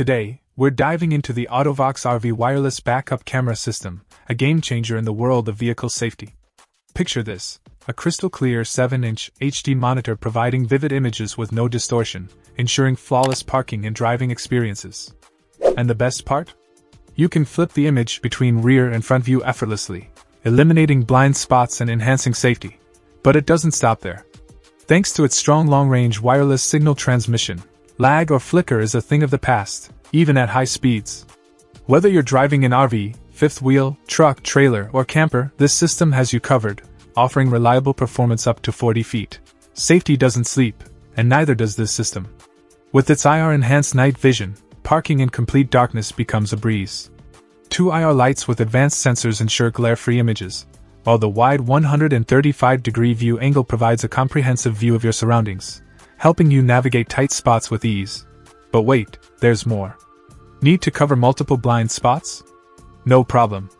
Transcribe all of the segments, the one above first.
Today, we're diving into the AUTO-VOX RV wireless backup camera system, a game changer in the world of vehicle safety. Picture this a crystal clear 7 inch HD monitor providing vivid images with no distortion, ensuring flawless parking and driving experiences. And the best part? You can flip the image between rear and front view effortlessly, eliminating blind spots and enhancing safety. But it doesn't stop there. Thanks to its strong long range wireless signal transmission, lag or flicker is a thing of the past, even at high speeds. Whether you're driving an RV, fifth wheel, truck, trailer, or camper, this system has you covered, offering reliable performance up to 40 feet. Safety doesn't sleep, and neither does this system. With its IR enhanced night vision, parking in complete darkness becomes a breeze. Two IR lights with advanced sensors ensure glare free images, while the wide 135 degree view angle provides a comprehensive view of your surroundings, helping you navigate tight spots with ease. But wait, there's more. Need to cover multiple blind spots? No problem.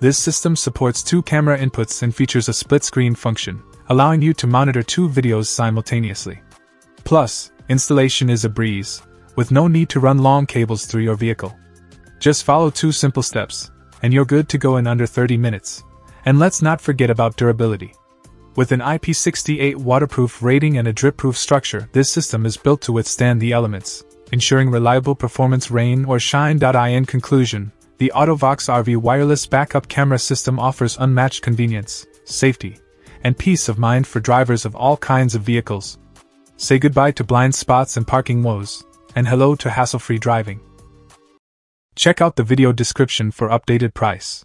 This system supports two camera inputs and features a split screen function, allowing you to monitor two videos simultaneously. Plus, installation is a breeze, with no need to run long cables through your vehicle. Just follow two simple steps, and you're good to go in under 30 minutes. And let's not forget about durability. With an IP68 waterproof rating and a drip-proof structure, this system is built to withstand the elements, ensuring reliable performance rain or shine. In conclusion, the AUTO-VOX RV wireless backup camera system offers unmatched convenience, safety, and peace of mind for drivers of all kinds of vehicles. Say goodbye to blind spots and parking woes, and hello to hassle-free driving. Check out the video description for updated price.